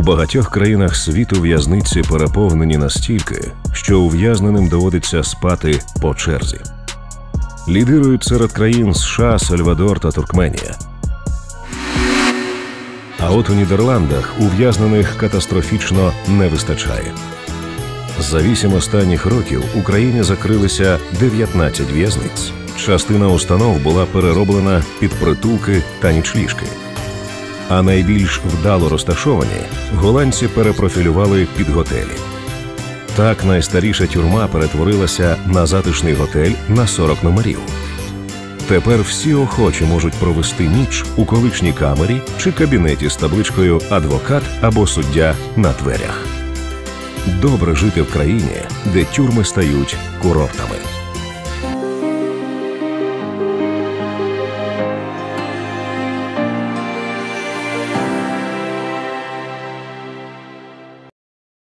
У багатьох країнах світу в'язниці переповнені настільки, що ув'язненим доводиться спати по черзі. Лідирують серед країн США, Сальвадор та Туркменія. А от у Нідерландах ув'язнених катастрофічно не вистачає. За вісім останніх років Україні закрилися 19 в'язниць. Частина установ була перероблена під притулки та нічліжки. А найбільш вдало розташовані голландці перепрофілювали під готелі. Так найстаріша тюрма перетворилася на затишний готель на 40 номерів. Тепер всі охочі можуть провести ніч у колишній камері чи кабінеті з табличкою адвокат або суддя на дверях. Добре жити в країні, де тюрми стають курортами.